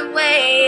Away.